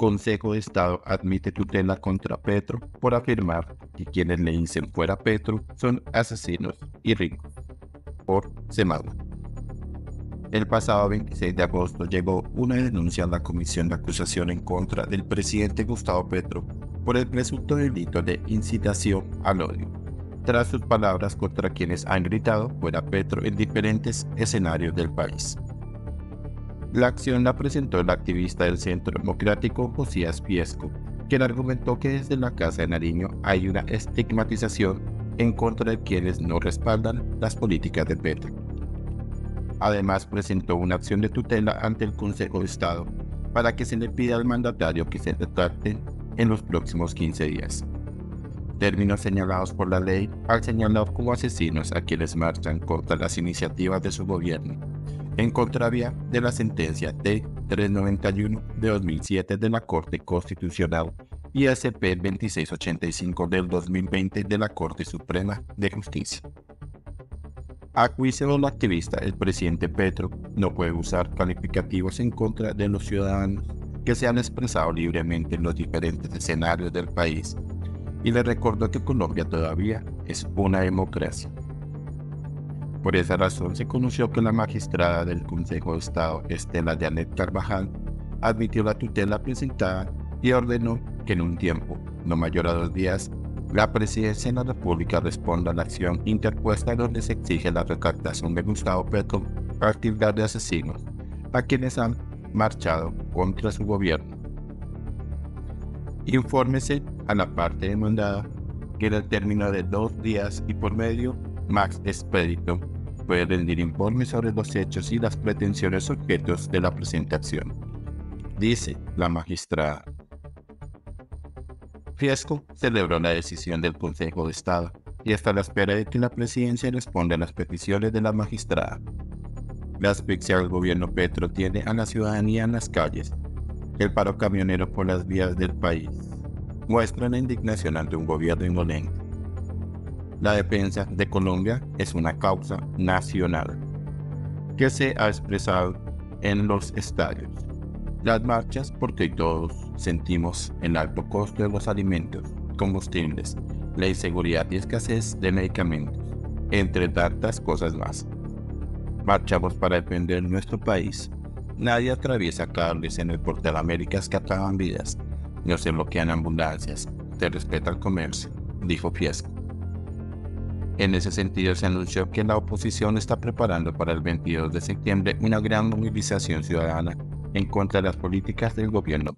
Consejo de Estado admite tutela contra Petro por afirmar que quienes le dicen fuera Petro son asesinos y ricos. Por Semana. El pasado 26 de agosto llegó una denuncia a la Comisión de Acusación en contra del presidente Gustavo Petro por el presunto delito de incitación al odio, tras sus palabras contra quienes han gritado fuera Petro en diferentes escenarios del país. La acción la presentó el activista del Centro Democrático Josías Piesco, quien argumentó que desde la Casa de Nariño hay una estigmatización en contra de quienes no respaldan las políticas de Petro. Además, presentó una acción de tutela ante el Consejo de Estado para que se le pida al mandatario que se retrate en los próximos 15 días. Términos señalados por la ley al señalar como asesinos a quienes marchan contra las iniciativas de su gobierno en contravía de la sentencia T-391 de 2007 de la Corte Constitucional y SP-2685 del 2020 de la Corte Suprema de Justicia. A juicio activista, el presidente Petro no puede usar calificativos en contra de los ciudadanos que se han expresado libremente en los diferentes escenarios del país y le recordó que Colombia todavía es una democracia. Por esa razón se conoció que la magistrada del Consejo de Estado, Estela Janet Carvajal, admitió la tutela presentada y ordenó que en un tiempo no mayor a dos días la Presidencia de la República responda a la acción interpuesta donde se exige la recaptación de Gustavo Petro actividad de asesinos a quienes han marchado contra su gobierno. Infórmese a la parte demandada que en el término de dos días y por medio Max Expedito puede rendir informes sobre los hechos y las pretensiones objetos de la presentación, dice la magistrada. Fiesco celebró la decisión del Consejo de Estado y está a la espera de que la presidencia responda a las peticiones de la magistrada. La asfixia del gobierno Petro tiene a la ciudadanía en las calles. El paro camionero por las vías del país muestra la indignación ante un gobierno indolente la defensa de Colombia es una causa nacional que se ha expresado en los estadios. Las marchas porque todos sentimos el alto costo de los alimentos, combustibles, la inseguridad y escasez de medicamentos, entre tantas cosas más. Marchamos para defender nuestro país. Nadie atraviesa cables en el portal Américas que acaban vidas. No se bloquean ambulancias. Se respeta el comercio, dijo Fiesco. En ese sentido, se anunció que la oposición está preparando para el 22 de septiembre una gran movilización ciudadana en contra de las políticas del gobierno